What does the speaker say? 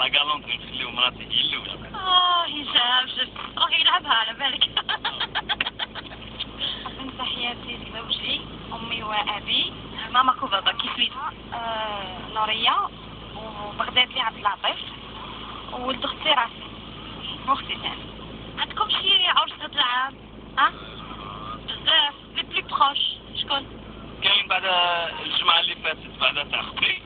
لا كالونتري نخليو مراتي هي الاولى آه هشام شفت راه يلعبها على بالك. أنت حياتي زوجي أمي وأبي. ماما كوبابا كي سميتها آه نورية وبغدادي عبد اللطيف وولد أختي راسي. وأختي ثاني عندكم شي عرس هاد العام؟ ها؟ بزاف. لي بلي بروش شكون؟ كاين بعد الجمعة اللي فاتت بعد تاع أختي